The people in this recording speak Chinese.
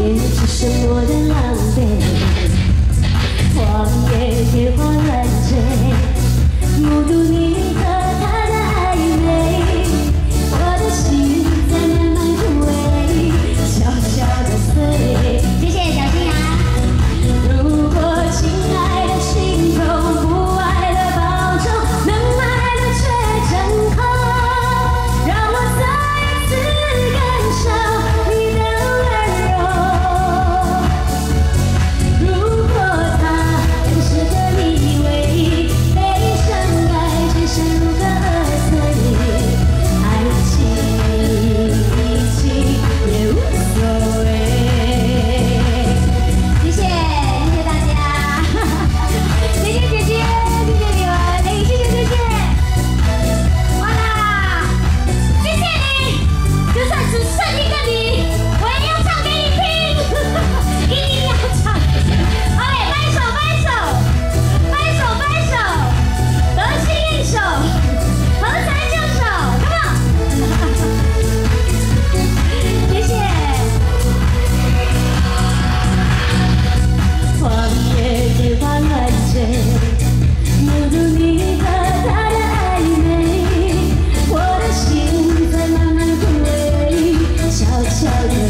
只剩我。outside.